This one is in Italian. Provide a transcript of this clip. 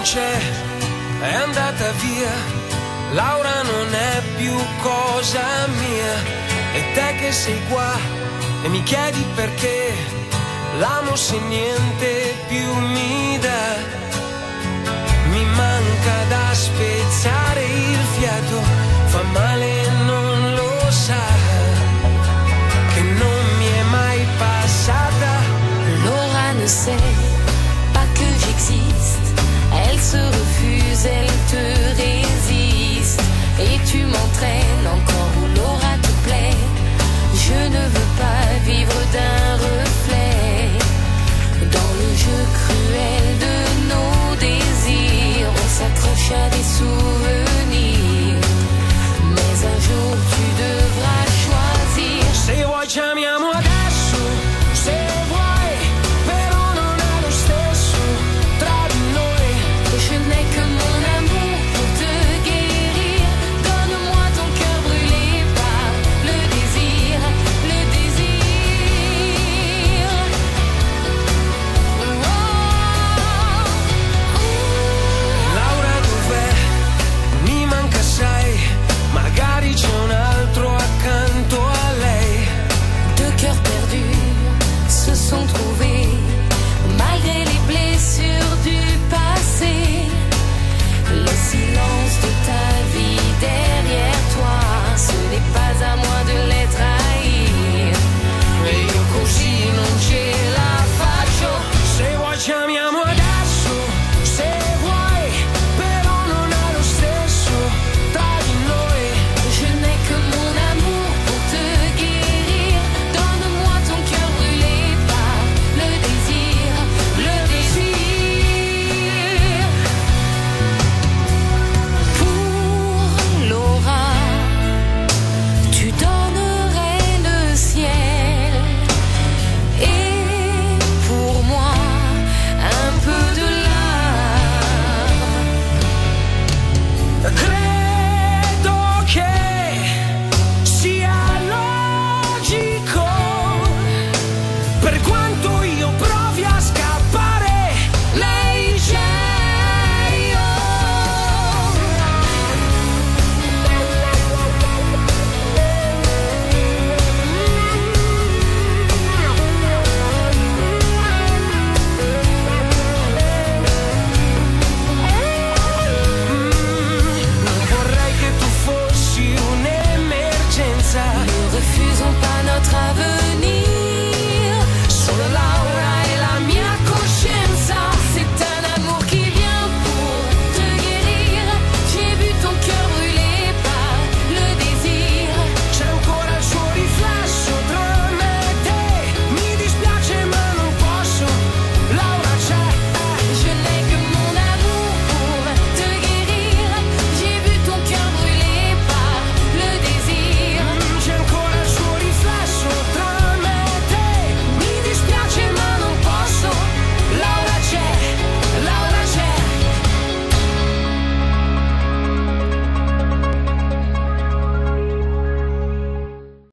non c'è, è andata via, Laura non è più cosa mia, e te che sei qua e mi chiedi perché, l'amo se niente più mi dà, mi manca da spezzare il fiato, fa male e non lo sa, che non mi è mai passata, Laura non sei.